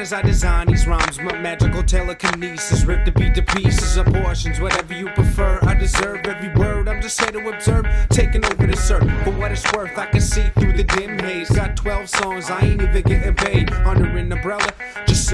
as I design these rhymes, my magical telekinesis, rip the beat to pieces, abortions, whatever you prefer. I deserve every word. I'm just here to observe, taking over the surf. For what it's worth, I can see through the dim haze. Got 12 songs, I ain't even getting paid. Under an umbrella,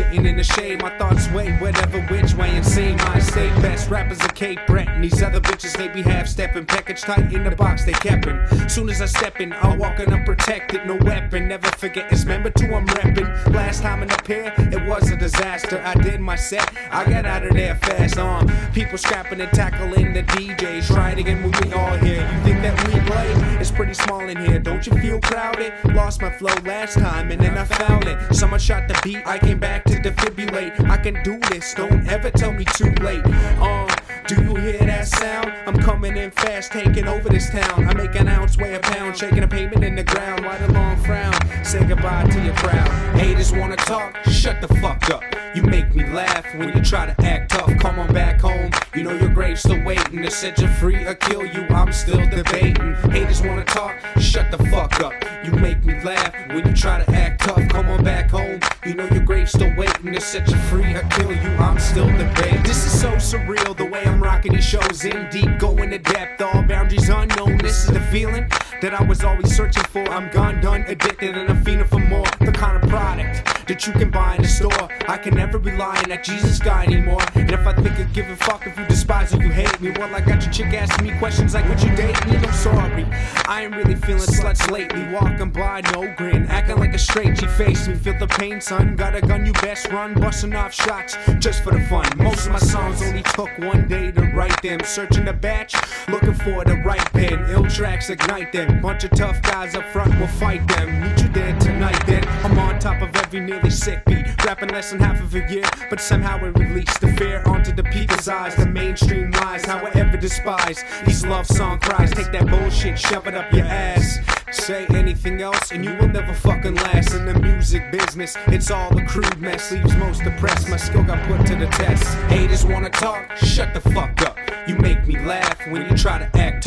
sitting in the shade. My thoughts sway, whatever which way insane. My state best rappers are Kate Brett, and these other bitches they be half stepping, package tight in the box they kept in. Soon as I step in, I'm walking unprotected, no weapon. Never forget it's member two I'm reppin'. Last time in the pair, it was a disaster. I did my set, I got out of there fast. On uh, people scrapping and tackling the DJs. Try it again when we all here. You think that we play? It's pretty small in here. Don't you feel crowded? Lost my flow last time and then I found it. Someone shot the beat, I came back to defibrillate. I can do this. Don't ever tell me too late. Um. Do you hear that sound? I'm coming in fast, taking over this town. I make an ounce, weigh a pound, shaking a pavement in the ground. Why the long frown? Say goodbye to your crowd. Haters wanna talk? Shut the fuck up. You make me laugh when you try to act tough. Come on back home. You know your grave's still waiting to set you free or kill you. I'm still debating. Haters wanna talk? Shut the fuck up. You make me laugh when you try to act tough. Come on back home. You know your grave's still waiting to set you free or kill you. I'm still debating. This is so surreal the way I'm rocking these shows in deep, going to depth, all boundaries unknown. This is the feeling that I was always searching for. I'm gone, done, addicted, and I'm feeling for more. That you can buy in the store. I can never rely on that Jesus guy anymore. And if I think give a fuck if you despise or you hate me, well, I got your chick asking me questions like, Would you date me? I'm sorry. I ain't really feeling sluts lately. Walking by, no grin, acting like a straight G face me. Feel the pain, son. Got a gun, you best run. Busting off shots just for the fun. Most of my songs only took one day to write them. Searching the batch, looking for the right pen. Ill tracks ignite them. Bunch of tough guys up front will fight them. Meet you there tonight, then. I'm on top of every nearly sick beat. Rapping less than half of a year, but somehow it released the fear onto the people's eyes. The mainstream lies, how I ever despise these love song cries. Take that bullshit, shove it up your ass. Say anything else, and you will never fucking last in the music business. It's all a crude mess, leaves most depressed. My skill got put to the test. Haters wanna talk? Shut the fuck up. You make me laugh when you try to act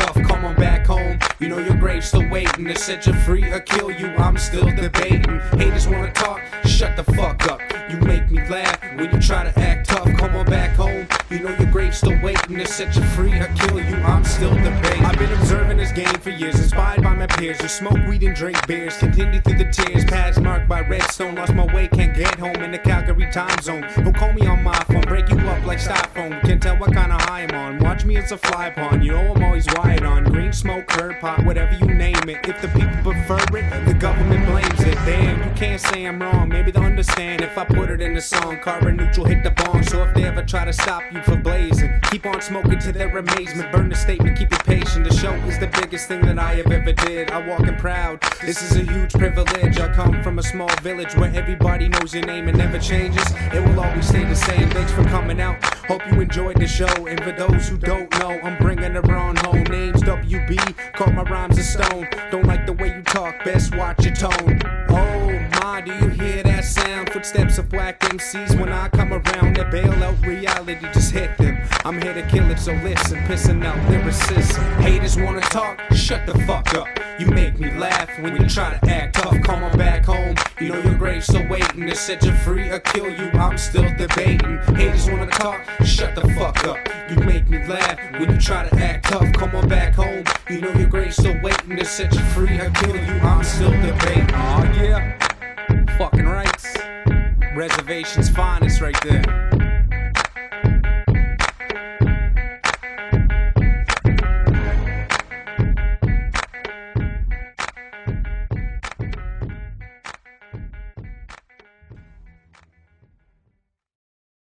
You know your grave's still waiting to set you free or kill you. I'm still debating. Haters wanna talk? Shut the fuck up. You make me laugh when you try to act tough. Come on back home. You know your grave's still waiting to set you free or kill you. I'm still debating. I've been observing this game for years, inspired by my peers who smoke weed and drink beers. Continue through the tears, paths marked by redstone. Lost my way, can't get home in the Calgary time zone. Don't call me on my you like styrofoam. Can't tell what kind of high I'm on. Watch me, it's a fly pond. You know I'm always wired on green smoke, curd pot, whatever you name it. If the people prefer it, the government blames it. Damn, you can't say I'm wrong. Maybe they'll understand if I put it in the song. Carbon neutral, hit the bong. So if they ever try to stop you for blazing, keep on smoking to their amazement. Burn the statement, keep it patient. The show is the biggest thing that I have ever did. I walk in proud. This is a huge privilege. I come from a small village where everybody knows your name and never changes. It will always stay the same. Thanks for coming out. Hope you enjoyed the show. And for those who don't know, I'm bringing her on home. Name's WB. Call my rhymes a stone. Don't like the way you talk. Best watch your tone. Oh my, do you hear that sound? Footsteps of black MCs when I come around. They bail out reality, just hit them. I'm here to kill it, so listen. Pissing out lyricism. Haters wanna talk? Shut the fuck up. You make me laugh when you try to act tough. Come on back home. You know your grave's still waiting to set you free or kill you. I'm still debating. Haters wanna talk? Shut the fuck up. You make me laugh when you try to act tough. Come on back home. You know your grave's still waiting to set you free or kill you. I'm still debating. Oh yeah. Fucking rights. Reservations finest right there.